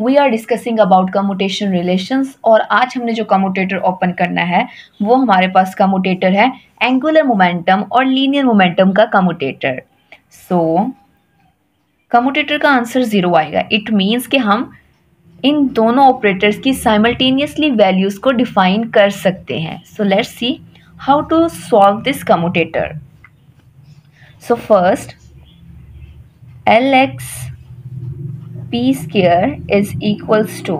We are discussing about commutation relations और आज हमने जो कम्यूटेटर ओपन करना है, वो हमारे पास कम्यूटेटर है एंगुलर मोमेंटम और लीनियर मोमेंटम का कम्यूटेटर सो कम्यूटेटर का आंसर ज़ीरो आएगा. इट मीन्स कि हम इन दोनों ऑपरेटर्स की साइमल्टेनियसली वैल्यूज़ को डिफाइन कर सकते हैं. So let's see how to solve this commutator so first L X P square is equals to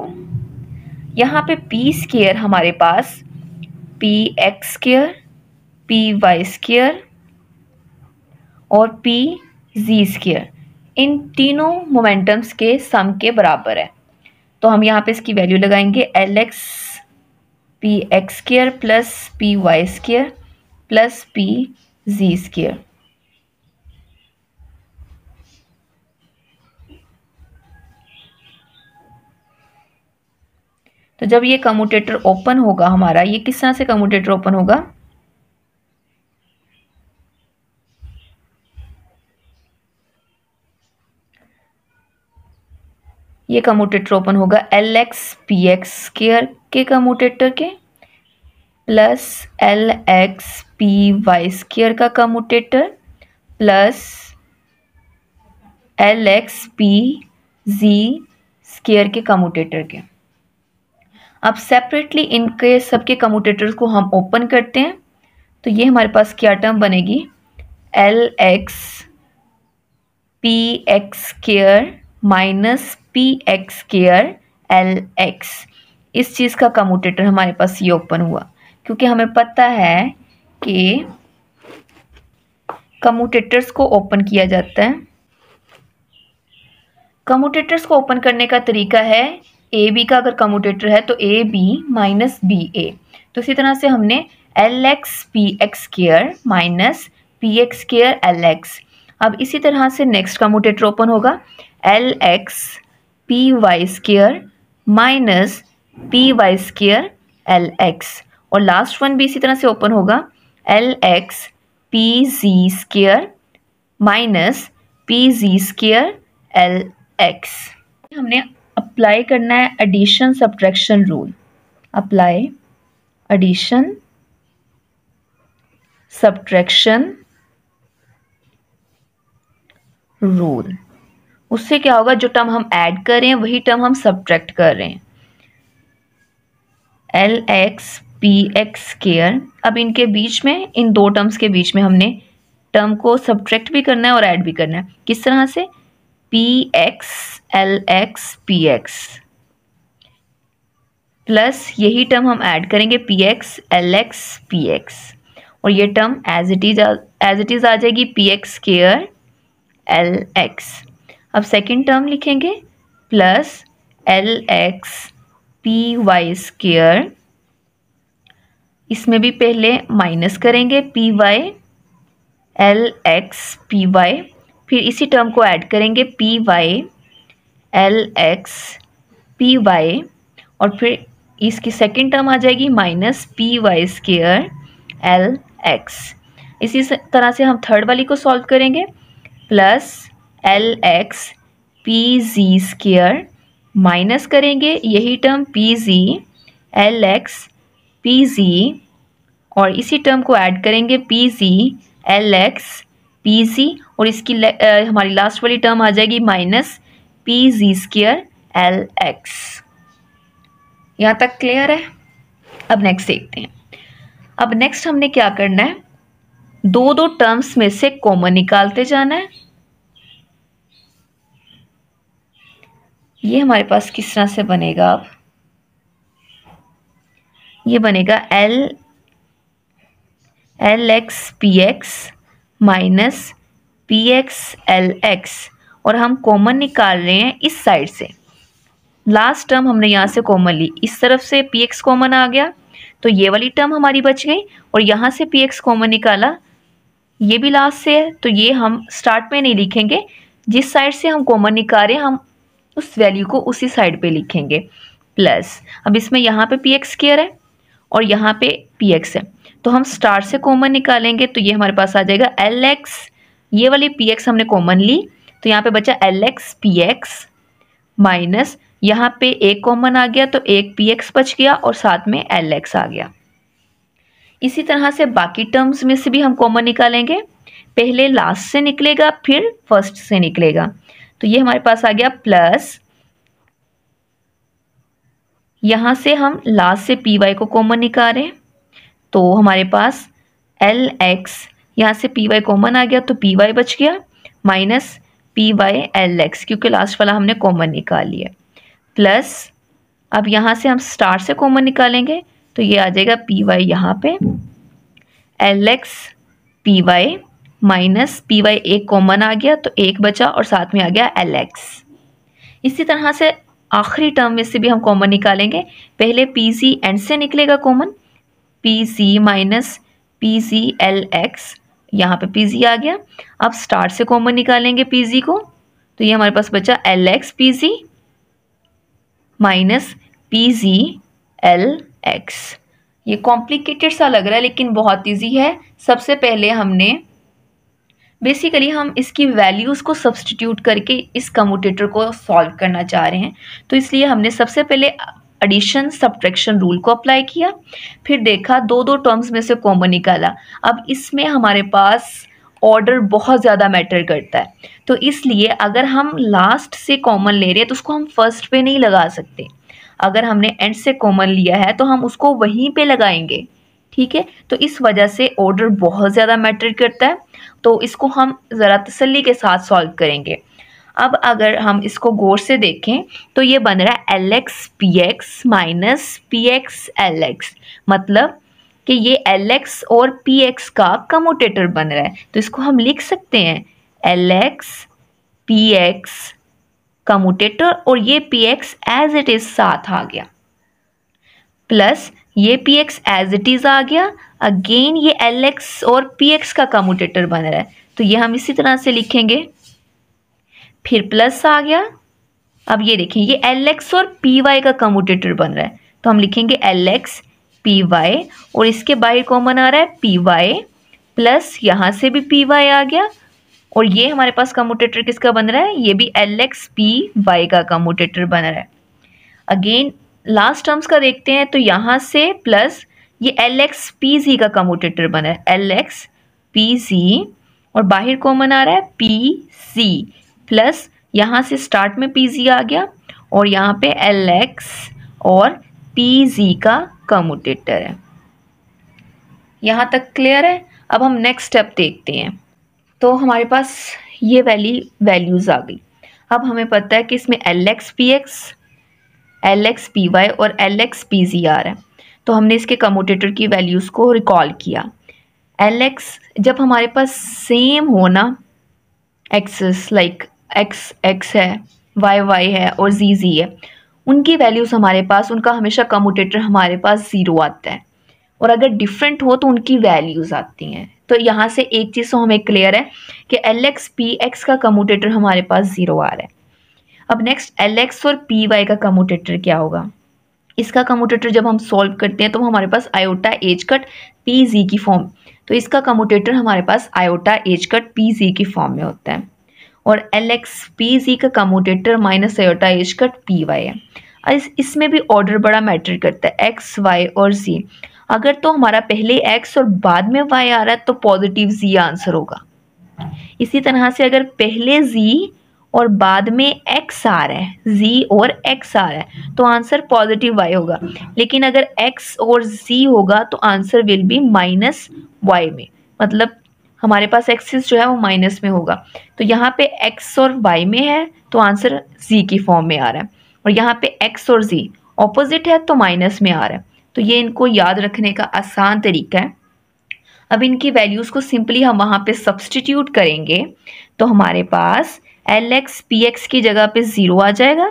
यहाँ पे पी स्केयर हमारे पास P X square P Y square और पी जी स्केयर इन तीनों मोमेंटम्स के सम के बराबर है। तो हम यहाँ पे इसकी वैल्यू लगाएँगे L X P X square plus P Y square plus P Z square तो जब ये कम्यूटेटर ओपन होगा हमारा, ये किस तरह से कम्यूटेटर ओपन होगा? ये कम्यूटेटर ओपन होगा L X P X square के कम्यूटेटर के plus L X P Y square का commutator plus L X P Z square के कम्यूटेटर के। अब सेपरेटली इनके सबके कम्यूटेटर्स को हम ओपन करते हैं। तो ये हमारे पास क्या टर्म बनेगी? L X P X square minus P X square L X इस चीज़ का कम्यूटेटर हमारे पास ये ओपन हुआ। क्योंकि हमें पता है कि कम्यूटेटर्स को ओपन किया जाता है। कम्यूटेटर्स को ओपन करने का तरीका है ए बी का अगर कम्यूटेटर है तो A B minus B A तो इसी तरह से हमने L X P X square minus P X square L X अब इसी तरह से नेक्स्ट कम्यूटेटर ओपन होगा। L X P Y square minus P Y square L X और लास्ट वन भी इसी तरह से ओपन होगा। L X P Z square minus P Z square L X हमने अप्लाई करना है addition subtraction rule apply addition subtraction rule उससे क्या होगा? जो टर्म हम ऐड कर रहे हैं, वही टर्म हम सब्ट्रैक्ट कर रहे हैं. L X P X square अब इनके बीच में, इन दो टर्म्स के बीच में हमने टर्म को सब्ट्रैक्ट भी करना है और ऐड भी करना है. किस तरह से? P X L X P X plus यही टर्म हम ऐड करेंगे P X L X P X और ये term as it is as it is आ जाएगी P X square L X अब सेकेंड टर्म लिखेंगे plus L X P Y square इसमें भी पहले माइनस करेंगे P Y L X P Y फिर इसी टर्म को ऐड करेंगे P Y L X P Y और फिर इसकी सेकेंड टर्म आ जाएगी minus P Y square L X इसी तरह से हम थर्ड वाली को सॉल्व करेंगे plus L X P Z square minus करेंगे, यही term P Z L X P Z और इसी टर्म को ऐड करेंगे P Z L X P Z और इसकी आ, हमारी लास्ट वाली टर्म आ जाएगी minus P Z square L X यहाँ तक क्लियर है? अब नेक्स्ट देखते हैं। अब नेक्स्ट हमने क्या करना है? दो दो टर्म्स में से कॉमन निकालते जाना है। ये हमारे पास किस तरह से बनेगा अब? ये बनेगा L L X P X minus P X L X और हम कॉमन निकाल रहे हैं इस साइड से। लास्ट टर्म हमने यहाँ से कॉमन ली। इस तरफ़ से पी एक्स कॉमन आ गया तो ये वाली टर्म हमारी बच गई, और यहाँ से पी एक्स कॉमन निकाला। ये भी लास्ट से है तो ये हम स्टार्ट में नहीं लिखेंगे। जिस साइड से हम कॉमन निकाल हम उस वैल्यू को उसी साइड पे लिखेंगे। प्लस अब इसमें यहाँ पे पी एक्स केयर है, और यहाँ पे पी एक्स है। तो हम स्टार से कॉमन निकालेंगे तो ये हमारे पास आ जाएगा एल एक्स ये वाली पी एक्स हमने कॉमन ली तो यहाँ पे बचा L X P X minus यहाँ पे एक कॉमन आ गया तो एक पी एक्स बच गया और साथ में एल एक्स आ गया। इसी तरह से बाकी टर्म्स में से भी हम कॉमन निकालेंगे। पहले लास्ट से निकलेगा, फिर फ़र्स्ट से निकलेगा। तो ये हमारे पास आ गया प्लस यहाँ से हम लास्ट से पी वाई को कॉमन निकालें तो हमारे पास एल एक्स यहाँ से पी वाई कॉमन आ गया तो पी वाई बच गया, minus P Y L X, क्योंकि लास्ट वाला हमने कॉमन निकाल लिया प्लस अब यहाँ से हम स्टार से कॉमन निकालेंगे तो ये आ जाएगा पी वाई यहाँ पे, L X P Y minus P Y एक कॉमन आ गया तो एक बचा और साथ में आ गया एल एक्स। इसी तरह से आखिरी टर्म में से भी हम कॉमन निकालेंगे। पहले पी सी एंड से निकलेगा common, P Z minus P Z L X यहाँ पे पी जी आ गया। अब स्टार्ट से कॉमन निकालेंगे पीजी को। तो ये हमारे पास बचा L X P Z minus P Z L X ये कॉम्प्लिकेटेड सा लग रहा है, लेकिन बहुत ईजी है। सबसे पहले हमने बेसिकली हम इसकी वैल्यूज़ को सब्सटीट्यूट करके इस कमोटेटर को सॉल्व करना चाह रहे हैं। तो इसलिए हमने सबसे पहले एडिशन सब्ट्रैक्शन रूल को अप्लाई किया, फिर देखा दो दो टर्म्स में से कॉमन निकाला। अब इसमें हमारे पास ऑर्डर बहुत ज़्यादा मैटर करता है। तो इसलिए अगर हम लास्ट से कॉमन ले रहे हैं तो उसको हम फ़र्स्ट पे नहीं लगा सकते। अगर हमने एंड से कॉमन लिया है तो हम उसको वहीं पे लगाएँगे। ठीक है? तो इस वजह से ऑर्डर बहुत ज़्यादा मैटर करता है। तो इसको हम ज़रा तसल्ली के साथ सॉल्व करेंगे। अब अगर हम इसको गौर से देखें तो ये बन रहा है L X P X minus P X L X मतलब कि ये एल एक्स और पी एक्स का कमोटेटर बन रहा है। तो इसको हम लिख सकते हैं L X P X commutator और ये P X as it is साथ आ गया। प्लस ये P X as it is आ गया। अगेन ये एल एक्स और पी एक्स का कमोटेटर बन रहा है। तो ये हम इसी तरह से लिखेंगे। फिर प्लस आ गया। अब ये देखें, ये एल एक्स और पी वाई का कमोटेटर बन रहा है। तो हम लिखेंगे एल एक्स पी वाई और इसके बाहर कॉमन आ रहा है पी वाई प्लस यहाँ से भी पी वाई आ गया। और ये हमारे पास कमोटेटर किसका बन रहा है? ये भी एल एक्स पी वाई का कमोटेटर बन रहा है। अगेन लास्ट टर्म्स का देखते हैं तो यहाँ से प्लस ये एल एक्स पी जी का कम्यूटेटर बन रहा है। एल एक्स पी जी और बाहर कॉमन आ रहा है पी सी प्लस यहाँ से स्टार्ट में पी जी आ गया और यहाँ पे एल एक्स और पी जी का कमोटेटर है। यहाँ तक क्लियर है? अब हम नेक्स्ट स्टेप देखते हैं। तो हमारे पास ये वैली वैल्यूज़ आ गई। अब हमें पता है कि इसमें L X P X L X P Y और एल एक्स पी जी आ रहा है। तो हमने इसके कमोटेटर की वैल्यूज़ को रिकॉल किया। एल एक्स जब हमारे पास सेम हो ना एक्सेस लाइक एक्स एक्स है वाई वाई है और जी जी है। उनकी वैल्यूज़ हमारे पास, उनका हमेशा कमोटेटर हमारे पास ज़ीरो आता है। और अगर डिफरेंट हो तो उनकी वैल्यूज़ आती हैं। तो यहाँ से एक चीज़ तो हमें क्लियर है कि एल एक्स पी एक्स का कमोटेटर हमारे पास ज़ीरो आ रहा है। अब नेक्स्ट एल एक्स और पी वाई का कमोटेटर क्या होगा? इसका कमोटेटर जब हम सॉल्व करते हैं तो हमारे पास iota H cut P Z की फॉर्म तो इसका कमोटेटर हमारे पास iota H cut P Z की फॉर्म में होता है। और एल एक्स पी जी का commutator minus iota H cut P Y है इस, इसमें भी ऑर्डर बड़ा मैटर करता है एक्स वाई और जी अगर तो हमारा पहले एक्स और बाद में वाई आ रहा है तो पॉजिटिव जी आंसर होगा। इसी तरह से अगर पहले जी और बाद में एक्स आ रहा है जी और एक्स आ रहा है तो आंसर पॉजिटिव वाई होगा। लेकिन अगर एक्स और जी होगा तो answer will be minus Y में। मतलब हमारे पास एक्सिस जो है वो माइनस में होगा। तो यहाँ पे एक्स और वाई में है तो आंसर जी की फॉर्म में आ रहा है। और यहाँ पे एक्स और जी ऑपोजिट है तो माइनस में आ रहा है। तो ये इनको याद रखने का आसान तरीका है। अब इनकी वैल्यूज़ को सिंपली हम वहाँ पे सब्सटीट्यूट करेंगे तो हमारे पास एल एक्स पी एक्स की जगह पे ज़ीरो आ जाएगा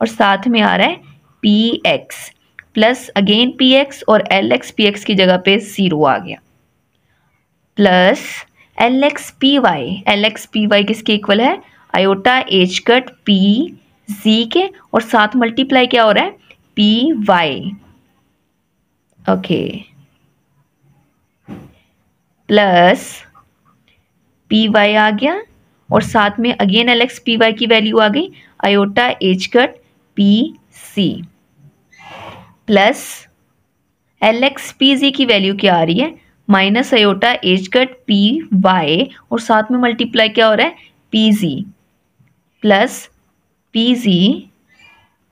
और साथ में आ रहा है P X plus again P X और एल एक्स पी एक्स की जगह पे ज़ीरो आ गया। Plus L X P Y L X P Y किसके इक्वल है? Iota H cut P Z के, और साथ मल्टीप्लाई क्या हो रहा है? P Y okay plus P Y आ गया, और साथ में again L X P Y की वैल्यू आ गई। Iota H cut P Z plus L X P Z की वैल्यू क्या आ रही है? Minus iota H cut P Y, और साथ में मल्टीप्लाई क्या हो रहा है? P Z plus P Z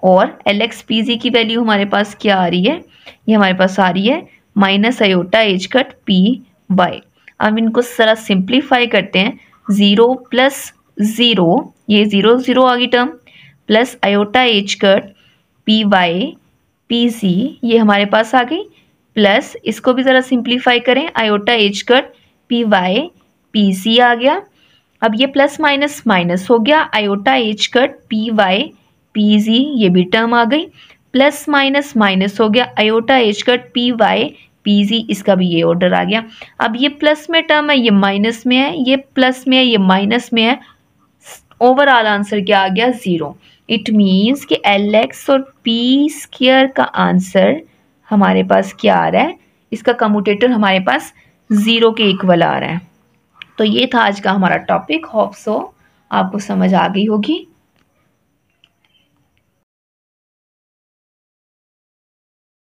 और एल एक्स पी जी की वैल्यू हमारे पास क्या आ रही है? ये हमारे पास आ रही है minus iota H cut P Y. अब इनको जरा सिंप्लीफाई करते हैं। ज़ीरो प्लस ज़ीरो, ये ज़ीरो ज़ीरो आ गई term. Plus iota H cut P Y P Z ये हमारे पास आ गई। प्लस इसको भी ज़रा सिंप्लीफाई करें, iota H cut P Y, P Z आ गया। अब ये प्लस माइनस माइनस हो गया, iota H cut P Y, P Z, ये भी टर्म आ गई। प्लस माइनस माइनस हो गया, iota H cut P Y, P Z, इसका भी ये ऑर्डर आ गया। अब ये प्लस में टर्म है, ये माइनस में है, ये प्लस में है, ये माइनस में है, ओवरऑल आंसर क्या आ गया? ज़ीरो। इट मीन्स कि एल एक्स और पी स्क्र का आंसर हमारे पास क्या आ रहा है? इसका कम्यूटेटर हमारे पास ज़ीरो के इक्वल आ रहा है। तो ये था आज का हमारा टॉपिक होप सो आपको समझ आ गई होगी।